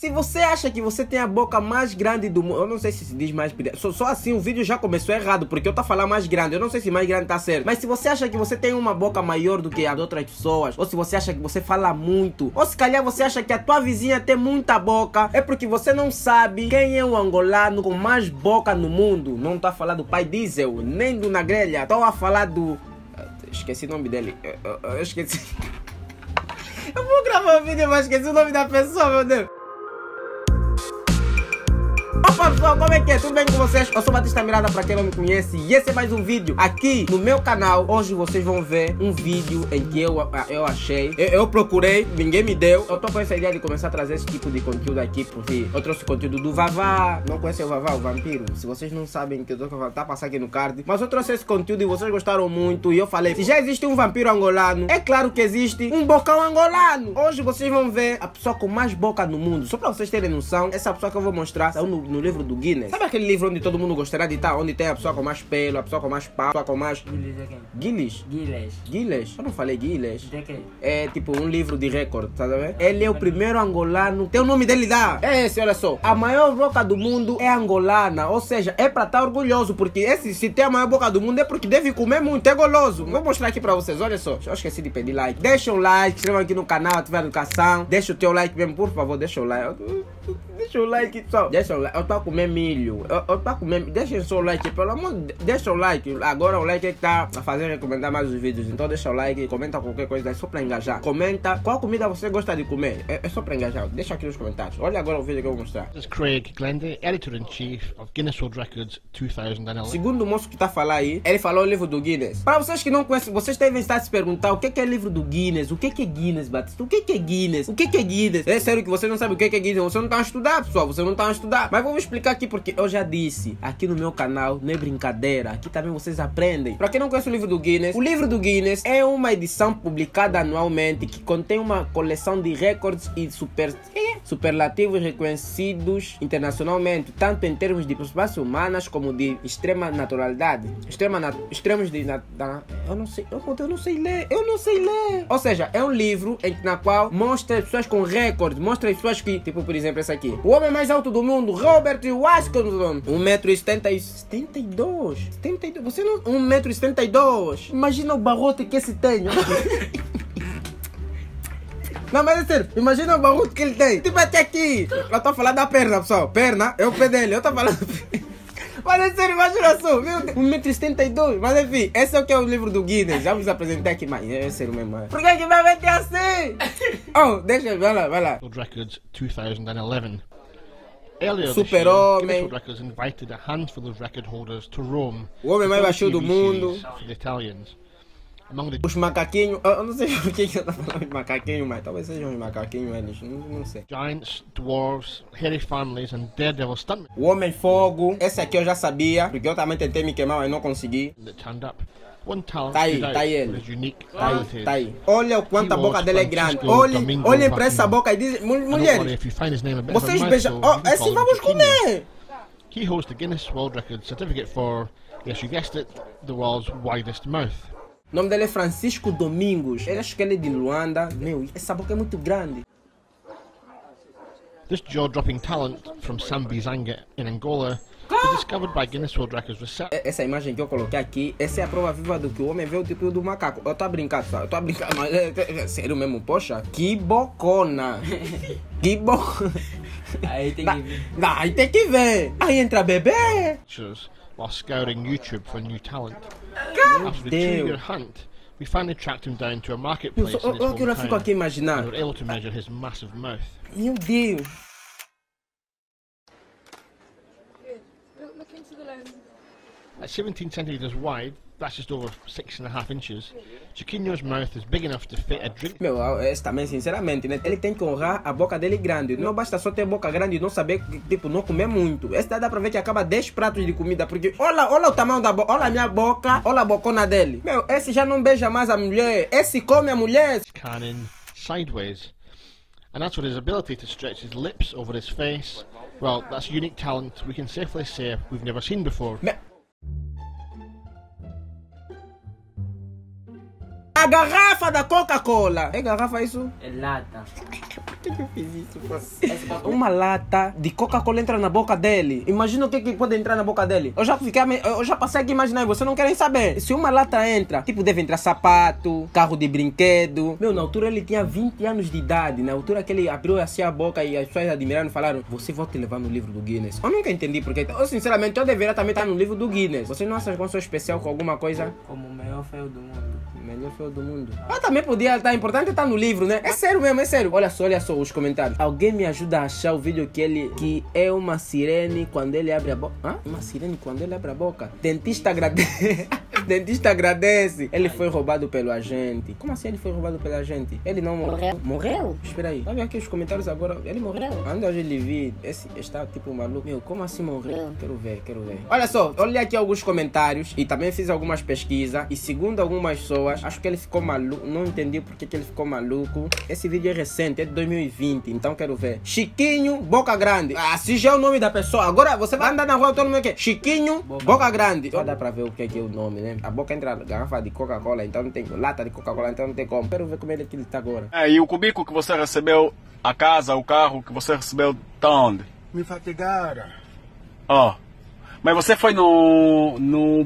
Se você acha que você tem a boca mais grande do mundo, eu não sei se se diz mais só, só assim o vídeo já começou errado, porque eu tô falando mais grande, eu não sei se mais grande tá certo. Mas se você acha que você tem uma boca maior do que a de outras pessoas, ou se você acha que você fala muito, ou se calhar você acha que a tua vizinha tem muita boca, é porque você não sabe quem é o angolano com mais boca no mundo. Não tô a falar do pai Diesel, nem do Nagrelha, tô a falar do. Esqueci o nome dele. Eu, eu, eu esqueci. Eu vou gravar um vídeo, mas esqueci o nome da pessoa, meu Deus. Opa pessoal, como é que é? Tudo bem com vocês? Eu sou Batista Mirada, pra quem não me conhece E esse é mais um vídeo aqui no meu canal. Hoje vocês vão ver um vídeo em que eu, eu achei eu, eu procurei, ninguém me deu. Eu tô com essa ideia de começar a trazer esse tipo de conteúdo aqui Porque eu trouxe conteúdo do Vavá. Não conhece o Vavá, o vampiro? Se vocês não sabem que eu tô tá passando aqui no card. Mas eu trouxe esse conteúdo e vocês gostaram muito E eu falei, se já existe um vampiro angolano? É claro que existe um bocão angolano! Hoje vocês vão ver a pessoa com mais boca no mundo. Só pra vocês terem noção Essa pessoa que eu vou mostrar saiu no, no livro do Guinness. Sabe aquele livro onde todo mundo gostaria de estar? Onde tem a pessoa com mais pelo, a pessoa com mais pau, a pessoa com mais. Guinness é? Guinness? Guinness. Guinness? Eu não falei Guinness. De quem? É tipo um livro de recorde, tá vendo? Ele é o primeiro angolano. Tem o nome dele lá. É esse, olha só. A maior boca do mundo é angolana. Ou seja, é pra estar orgulhoso. Porque esse, se tem a maior boca do mundo, é porque deve comer muito. É goloso. Vou mostrar aqui pra vocês, olha só. Eu esqueci de pedir like. Deixa um like, inscreva aqui no canal, ativar a educação. Deixa o teu like mesmo, por favor, deixa o like. Deixa o like só. Deixa o like. Eu tô a comer milho. Eu, eu tô a comer. Deixa o seu like, pelo amor de Deixa o like. Agora o like é que tá a fazer recomendar mais os vídeos. Então deixa o like, comenta qualquer coisa. É só pra engajar. Comenta qual comida você gosta de comer. É, é só pra engajar. Deixa aqui nos comentários. Olha agora o vídeo que eu vou mostrar. This is Craig Glendy, Editor-in-Chief of Guinness World Records 2011. Segundo o moço que tá falando aí, ele falou o livro do Guinness. Para vocês que não conhecem, vocês devem estar se perguntar o que é, é livro do Guinness, o que é Guinness, Batista, o que é Guinness, o que é Guinness. É sério que você não sabe o que é Guinness, você não tá a estudar, pessoal, você não tá a estudar. Mas vou explicar aqui porque eu já disse, aqui no meu canal não é brincadeira, aqui também vocês aprendem. Para quem não conhece o livro do Guinness, o livro do Guinness é uma edição publicada anualmente que contém uma coleção de recordes e super, superlativos reconhecidos internacionalmente, tanto em termos de participações humanas como de extrema naturalidade. Extrema nat extremos de nat eu não sei, eu, eu não sei ler, eu não sei ler. Ou seja, é um livro em, na qual mostra pessoas com recordes, mostra pessoas que, tipo, por exemplo, esse aqui. O homem mais alto do mundo, Robert Washington, 1,72m. 72, você não 1,72m. Imagina o barrote que esse tem. Não, mas é sério, imagina o barulho que ele tem. Tipo até aqui. Eu tô falando da perna, pessoal. Perna, é o pé dele. Eu tô falando. Mas é sério, imagina só, meu Deus. 1,72m. Mas enfim, esse é o que é o livro do Guinness. Já vos apresentei aqui, mas é sério mesmo. Por que que vai meter assim? Oh, deixa, vai lá, vai lá. World Records 2011. Earlier Super this year, homem. Guinness World Records invited a handful of record holders to Rome. O homem mais baixo do mundo. For the Italians. Os macaquinhos, eu não sei por que eu tô falando de macaquinho, mas talvez sejam os macaquinhos eles, não, não sei. giants, dwarves, hairy families, and daredevil stuntmen O Homem Fogo, esse aqui eu já sabia, porque eu também tentei me queimar, mas não consegui. that turned up. One talent Tá aí, tá aí ele. Tá aí, tá aí. Olha o quanto a boca dele é grande. Francisco Olhem, pra essa boca e dizem, "Mul- And don't worry mulheres, vocês beijam. Oh, him vamos comer! He holds the Guinness World Record certificate for, yes, you guessed it, the world's widest mouth. O nome dele é Francisco Domingos. Eu acho que ele é de Luanda. Meu, essa boca é muito grande. This jaw-dropping talent from Sambizanga in Angola was discovered by Guinness World Records research. Essa imagem que eu coloquei aqui, essa é a prova viva do que o homem vê o tipo do macaco. Eu tô a brincar, só. Eu tô a brincar, mas é, é- é sério mesmo, poxa. Que bocona. que bocona. Aí tem que ver. Aí tem que ver. Aí entra bebê. while scouring YouTube for new talent. After the Deus. two-year hunt, we finally tracked him down to a Eu, marketplace só, in his eu, eu, eu fico aqui hometown and imaginando. were able to measure his massive mouth. Meu Deus. Look, look into the lens. At 17 centimeters wide, that's just over six and a half inches. Chiquinho's mouth is big enough to fit a drink. Meu, esse também, sinceramente, né? Ele tem que honrar a boca dele grande. Não basta só ter boca grande e não saber, tipo, não comer muito. Esse dá pra ver que acaba 10 pratos de comida. Porque, olha, olha o tamanho da boca, olha a minha boca, olha a bocona dele. Meu, esse já não beija mais a mulher. Esse come a mulher. cannon sideways. And that's with his ability to stretch his lips over his face. Well, that's unique talent we can safely say we've never seen before. Me- A garrafa da Coca-Cola. É garrafa isso? É lata. que que eu fiz isso, pô? Uma lata de Coca-Cola entra na boca dele. Imagina o que, que pode entrar na boca dele. Eu já fiquei, eu já passei aqui a imaginar, e você não querem saber. Se uma lata entra, tipo, deve entrar sapato, carro de brinquedo. Meu, na altura ele tinha 20 anos de idade. Na altura que ele abriu assim a boca e as pessoas admiraram e falaram: Você vai te levar no livro do Guinness. Eu nunca entendi porque. Eu, sinceramente, eu deveria também estar no livro do Guinness. Vocês não acham que eu sou especial com alguma coisa? Como o maior feio do mundo. Melhor feio do mundo. Ah, também podia estar importante estar no livro, né? É sério mesmo, é sério. Olha só, olha só os comentários. Alguém me ajuda a achar o vídeo que ele que é uma sirene quando ele abre a boca. Uma sirene quando ele abre a boca. Dentista agradece. Dentista agradece. Ele foi roubado pelo agente. Como assim ele foi roubado pelo agente? Ele não morreu. Morreu? Espera aí. Vendo aqui os comentários agora? Ele morreu. Anda hoje ele vi. Esse está tipo maluco. Meu, como assim morreu? Quero ver, quero ver. Olha só, olhei aqui alguns comentários e também fiz algumas pesquisas. E segundo algumas pessoas, acho que ele ficou maluco. Não entendi por que, ele ficou maluco. Esse vídeo é recente, é de 2020, então quero ver. Chiquinho Boca Grande. Ah, se já é o nome da pessoa. Agora você vai andar na rua, todo mundo o quê? Chiquinho Boca Grande. Só dá pra ver o que é, que é o nome, né? A boca entra garrafa de Coca-Cola, então não tem. Lata de Coca-Cola, então não tem como. Quero ver como ele, que ele tá agora. É, e o cubico que você recebeu, a casa, o carro que você recebeu, tá onde? Me fatigaram. Ó. Mas você foi no. no.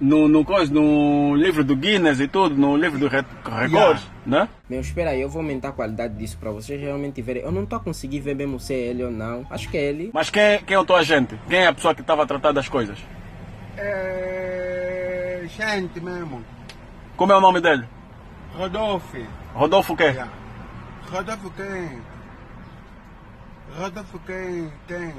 no, no, coisa, no livro do Guinness e tudo, no livro do Re- Records, né? Meu, espera aí, eu vou aumentar a qualidade disso pra vocês realmente verem. Eu não tô a conseguir ver mesmo se é ele ou não. Acho que é ele. Mas quem, quem é o teu agente? Quem é a pessoa que estava a tratar das coisas? É. Gente mesmo. Como é o nome dele? Rodolfo. Rodolfo? Yeah. Rodolfo quem? Rodolfo quem? Quem?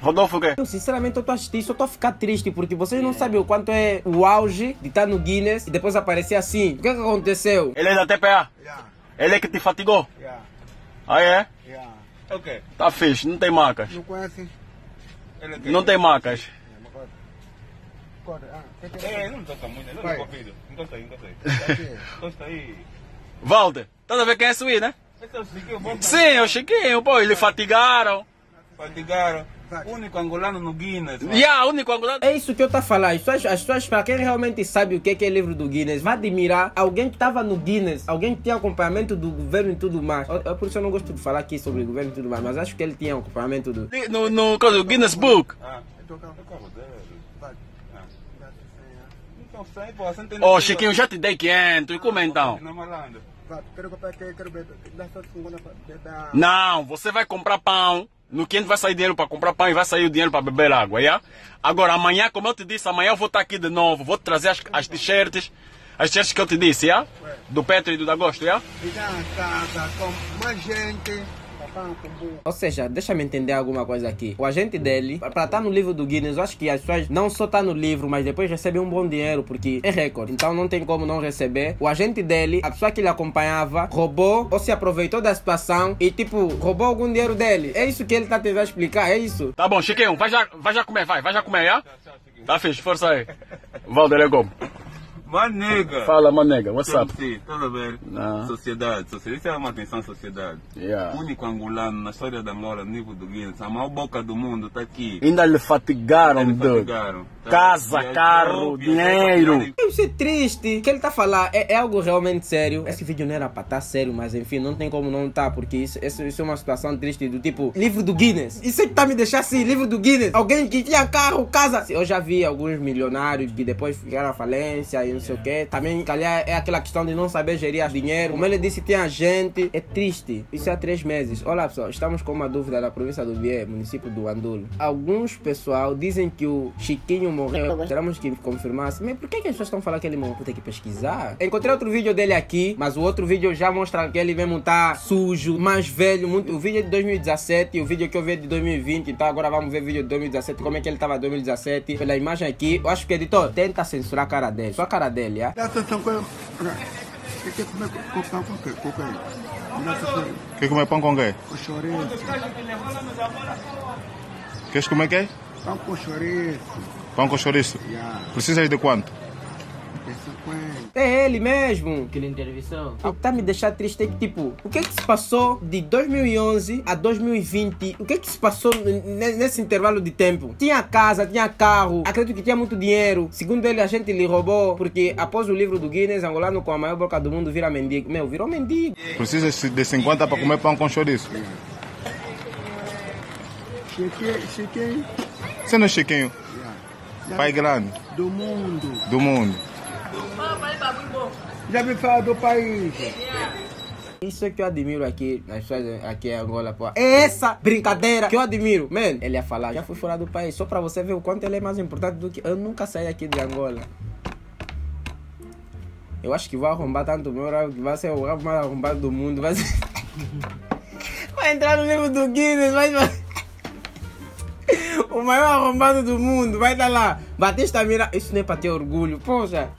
Rodolfo o quê? Eu, sinceramente, eu tô assistindo isso, eu tô a ficar triste, porque vocês não sabem o quanto é o auge de estar no Guinness e depois aparecer assim. O que que aconteceu? Ele é da TPA? Yeah. Ele é que te fatigou? Yeah. Ah, é? Yeah. Ok. Tá fixe, não tem macas. Não conhece? Não tem macas. Corre. Ah, que É, não encosta muito, não encosta aí, encosta aí, encosta aí. Encosta aí. Walter, tá a ver quem é esse aí, né? Esse é o Chiquinho, bom Sim, é o Chiquinho, pô, eles fatigaram. Fatigaram. Vai. Único angolano no Guinness. E a único angolano. É isso que eu tô a falar. As pessoas, as pessoas, pra quem realmente sabe o que que é livro do Guinness, vai admirar alguém que tava no Guinness, alguém que tinha acompanhamento do governo e tudo mais. Eu, eu, por isso eu não gosto de falar aqui sobre o governo e tudo mais, mas acho que ele tinha acompanhamento do. No, no, coisa, Guinness Book. Ah, É teu carro. é o carro dele. Vai. Ah. Dá sai, pô, você não Ô, Chiquinho, já te dei 500, e como então? Não, malandro. Vai. Quero comprar aqui, quero beber. Dá só 50 pra beber. Não, você vai comprar pão. No 500 vai sair dinheiro para comprar pão e vai sair o dinheiro para beber água, yeah? Agora, amanhã, como eu te disse, amanhã eu vou estar aqui de novo. Vou te trazer as, as t-shirts. As t-shirts que eu te disse, yeah? Do Petro e do Dagosto, yeah? E com mais gente. Ou seja, deixa-me entender alguma coisa aqui. O agente dele, pra estar no livro do Guinness, eu acho que as pessoas não só tá no livro, mas depois recebem um bom dinheiro, porque é recorde. Então não tem como não receber. O agente dele, a pessoa que ele acompanhava, roubou ou se aproveitou da situação e, tipo, roubou algum dinheiro dele. É isso que ele tá tentando explicar, é isso. Tá bom, Chiquinho, vai já, vai já comer, vai, vai já comer, yeah? Tá fixe, força aí. Valder, é como? Mas nega. Fala, manega, what's up? Sim, estás a ver? Ah. Sociedade, sociedade. Isso é uma atenção à sociedade. Yeah. O único angolano na história da Angola, no nível do Guinness, a maior boca do mundo está aqui. Ainda lhe fatigaram, Eles dude. fatigaram. Tá? Casa, Viajou, carro, viajou, dinheiro. Isso é triste. O que ele tá falando é, é algo realmente sério. Esse vídeo não era pra estar sério, mas enfim, não tem como não tá, porque isso, isso, isso é uma situação triste do tipo livro do Guinness. Isso é que tá me deixando assim, livro do Guinness. Alguém que tinha carro, casa. Eu já vi alguns milionários que depois ficaram à falência e não sei o que. Também, calhar, é aquela questão de não saber gerir dinheiro. Como ele disse, tinha gente. É triste. Isso é há três meses. Olha, pessoal, estamos com uma dúvida da província do Vier, município do Andulo. Alguns pessoal dizem que o Chiquinho morreu. Teremos que confirmar. assim, Mas por que, que as pessoas estão falando que ele morreu? Vou ter que pesquisar. Encontrei outro vídeo dele aqui, mas o outro vídeo já mostra que ele mesmo tá sujo, mais velho. Muito... O vídeo é de 2017 e o vídeo que eu vi é de 2020. Então agora vamos ver o vídeo de 2017, como é que ele tava em 2017. Pela imagem aqui, eu acho que editor tenta censurar a cara dele. Só a cara dele, é? Dá atenção com ele. Quer que comer com pão com o quê? Com o quê? Dá atenção Quer comer pão com quê? com chouriço. Queres comer quê? Pão com chouriço. Pão com chouriço. Yeah. Precisas de quanto? Precisa 50. É ele mesmo. Que ele entrevistou. O que tá me deixando triste é que, tipo, o que que se passou de 2011 a 2020? O que que se passou nesse intervalo de tempo? Tinha casa, tinha carro, acredito que tinha muito dinheiro. Segundo ele, a gente lhe roubou, porque após o livro do Guinness, angolano com a maior boca do mundo vira mendigo. Meu, virou mendigo. Precisa de 50 para comer pão com chouriço. Chequei, chequei. Você não é chiquinho? Pai grande Do mundo. do mundo. Já me fala do país. Isso é que eu admiro aqui nas pessoas aqui em Angola, pô. É essa brincadeira que eu admiro. Man, ele ia falar, já fui fora do país, só pra você ver o quanto ele é mais importante do que. Eu nunca saí aqui de Angola. Eu acho que vou arrombar tanto o meu rabo que vai ser o rabo mais arrombado do mundo. Vai, ser... vai entrar no livro do Guinness, vai. O maior arrombado do mundo, vai estar lá. Batista Mira. Isso não é pra ter orgulho, poxa.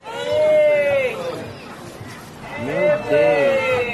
Meu Deus.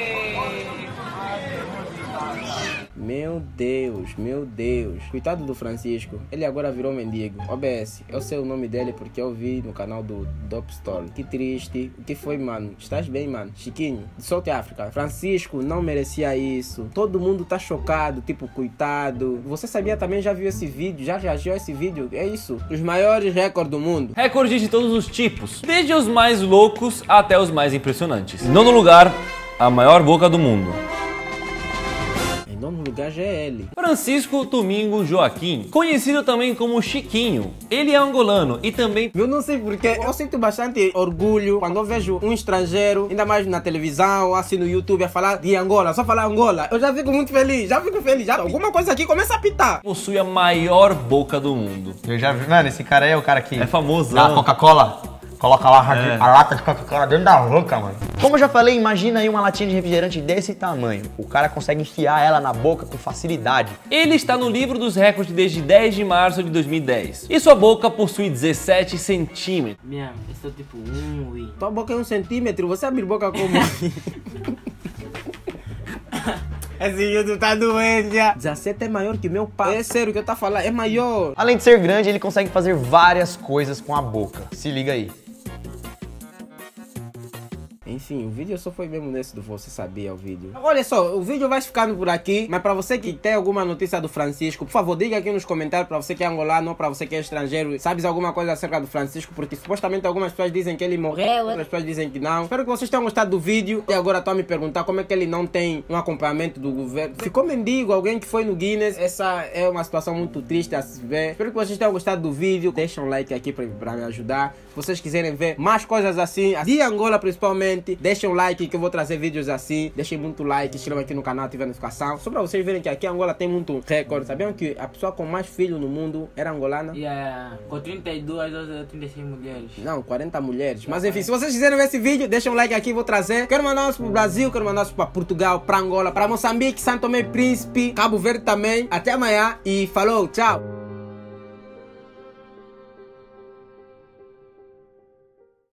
Meu Deus, meu Deus. Coitado do Francisco. Ele agora virou mendigo. OBS, eu sei o nome dele porque eu vi no canal do Store. Que triste. O que foi, mano? Estás bem, mano? Chiquinho, de South África. Francisco não merecia isso. Todo mundo tá chocado, tipo, coitado. Você sabia também, já viu esse vídeo? Já reagiu a esse vídeo? É isso. Os maiores recordes do mundo. Recordes de todos os tipos, desde os mais loucos até os mais impressionantes. Em nono lugar, a maior boca do mundo. Ele. Francisco Domingo Joaquim, conhecido também como Chiquinho. Ele é angolano e também Eu não sei porque eu sinto bastante orgulho quando eu vejo um estrangeiro, ainda mais na televisão, assim no YouTube, a falar de Angola, só falar Angola. Eu já fico muito feliz, já fico feliz. Já alguma coisa aqui começa a pitar. possui a maior boca do mundo. Eu já vi, mano, esse cara aí é o cara que. É famoso. Da Coca-Cola. Coloca lá a lata de Coca-Cola dentro da boca, mano. Como eu já falei, imagina aí uma latinha de refrigerante desse tamanho. O cara consegue enfiar ela na boca com facilidade. Ele está no livro dos recordes desde 10 de março de 2010. E sua boca possui 17 centímetros. Minha, eu sou tipo um, ui. Tua boca é um centímetro, você abre boca como? Esse YouTube tá doente já. 17 é maior que meu pai. É sério que eu tá falando, é maior. Além de ser grande, ele consegue fazer várias coisas com a boca. Se liga aí. Enfim, o vídeo só foi mesmo nesse do Você Sabia o vídeo. Olha só, o vídeo vai ficando por aqui, mas pra você que tem alguma notícia do Francisco, por favor, diga aqui nos comentários pra você que é angolano ou pra você que é estrangeiro, sabes alguma coisa acerca do Francisco, porque supostamente algumas pessoas dizem que ele morreu, outras pessoas dizem que não. Espero que vocês tenham gostado do vídeo. E agora tô a me perguntar como é que ele não tem um acompanhamento do governo. Ficou mendigo, alguém que foi no Guinness. Essa é uma situação muito triste a se ver. Espero que vocês tenham gostado do vídeo. Deixa um like aqui pra me ajudar. Se vocês quiserem ver mais coisas assim, de Angola principalmente, deixem um like que eu vou trazer vídeos assim. Deixem muito like, inscrevam aqui no canal, ativem a notificação. Só pra vocês verem que aqui em Angola tem muito recorde. Sabiam que a pessoa com mais filhos no mundo era angolana? E é, com 32 ou 36 mulheres. Não, 40 mulheres. Mas enfim, se vocês quiserem ver esse vídeo, deixa um like aqui, vou trazer. Quero mandar uns pro Brasil, quero mandar uns pra Portugal, pra Angola, pra Moçambique, Santo Tomé Príncipe, Cabo Verde também. Até amanhã e falou, tchau!